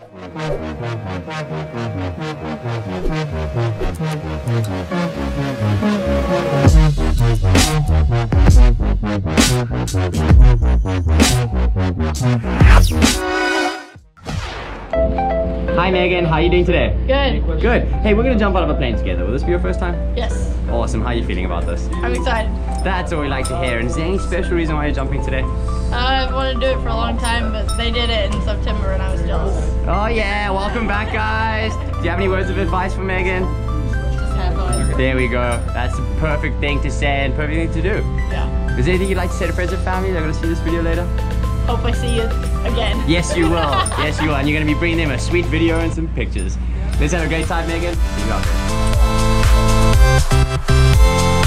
Hi Megan, how are you doing today? Good. Good. Hey, we're gonna jump out of a plane together. Will this be your first time? Yes. Awesome. How are you feeling about this? I'm excited. That's what we like to hear. And is there any special reason why you're jumping today? Uh, I've wanted to do it for a long time, but they did it in September and I welcome back guys. Do you have any words of advice for Megan? Just have fun. There we go. That's the perfect thing to say and perfect thing to do. Yeah. Is there anything you'd like to say to friends and family? They're gonna see this video later. Hope I see you again. Yes, you will. yes, you will. And you're gonna be bringing them a sweet video and some pictures. Let's have a great time, Megan. You.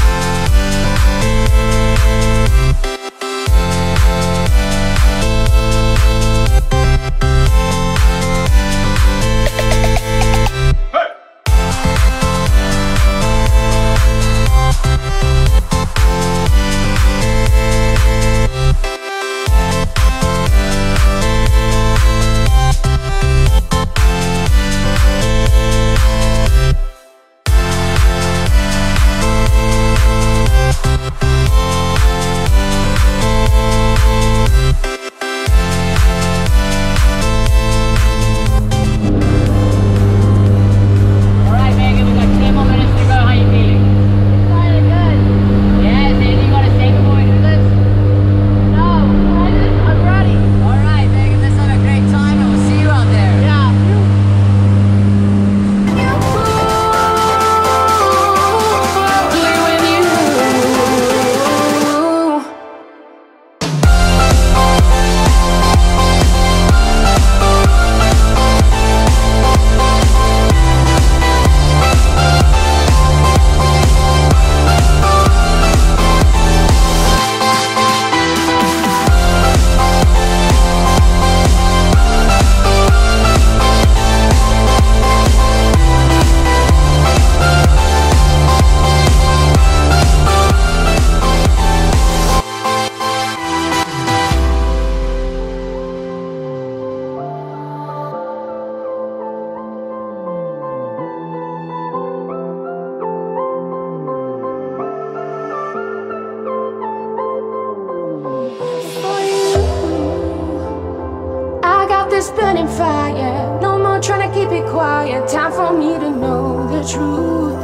I got this burning fire. No more trying to keep it quiet. Time for me to know the truth.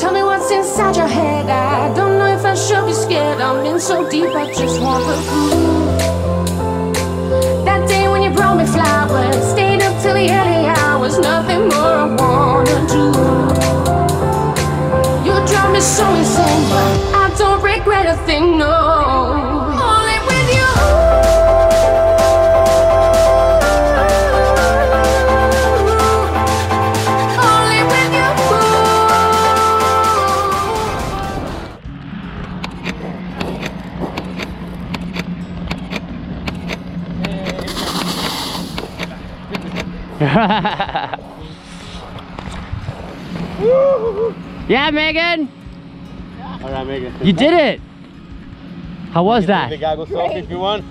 Tell me what's inside your head. I don't know if I should be scared. I'm in so deep, I just want the proof. That day when you brought me flowers, stayed up till the early hours. Nothing more I wanna do. You drive me so insane, but I don't regret a thing, no. yeah, Megan, All right, Megan. you did it. How was The that? guy goes off if you want.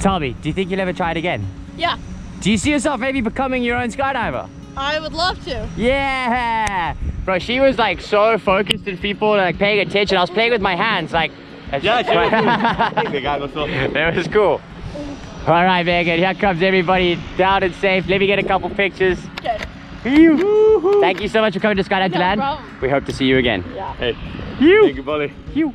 Tell me, do you think you'll ever try it again? Yeah. Do you see yourself maybe becoming your own skydiver? I would love to. Yeah! Bro, she was like so focused and people like paying attention. I was playing with my hands, like. Yeah, she was too. I the guy goes off. That was cool. All right, Megan, here comes everybody down and safe. Let me get a couple pictures. Okay. Thank you so much for coming to Skydive to No Land. problem. We hope to see you again. Yeah. Hey, You. thank you, buddy. You.